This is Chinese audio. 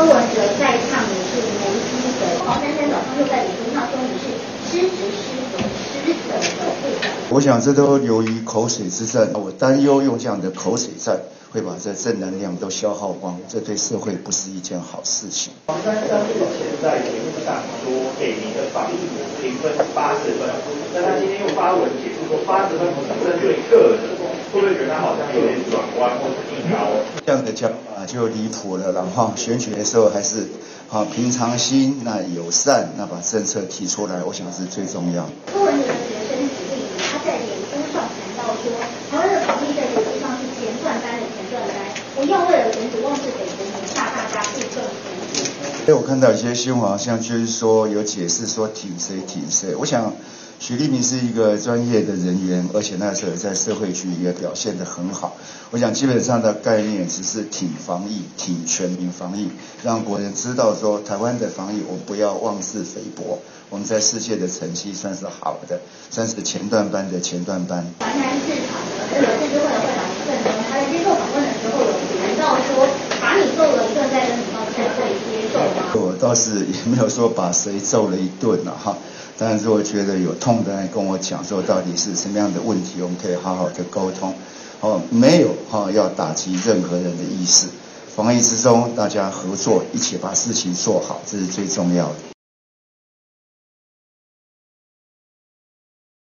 柯文哲在唱的是没资格，黄珊珊早上又在脸书上说你是失职失责失责的部长。我想这都由于口水之战，我担忧用这样的口水战会把这正能量都消耗光，这对社会不是一件好事情。黄珊珊日前在节目上说给您的防疫评分八十分，但他今天又发文解释说八十分不是针对个人，会不会觉得他好像有点转弯或者硬凹？这样的讲法就离谱了然后选举的时候还是啊平常心，那友善，那把政策提出来，我想是最重要。柯文哲的学生许丽萍，他在脸书上谈到说，台湾的防疫在国际上是前段班的前段班，不要为了选举妄自菲薄，抹杀大家是更前进。因为我看到一些新闻好像就是说有解释说挺谁挺谁，我想许立明是一个专业的人员，而且那时候在社会局也表现得很好。我想基本上的概念只是挺防疫、挺全民防疫，让国人知道说台湾的防疫我不要妄自菲薄，我们在世界的成绩算是好的，算是前段班的前段班。华南市场的这个自治会的会长郑中，他在接受访问的时候有谈到说，把你揍了一顿再跟你道歉会接受吗？我倒是也没有说把谁揍了一顿了哈，但是我觉得有痛的来跟我讲说到底是什么样的问题，我们可以好好的沟通。哦，没有哈要打击任何人的意思，防疫之中大家合作，一起把事情做好，这是最重要的。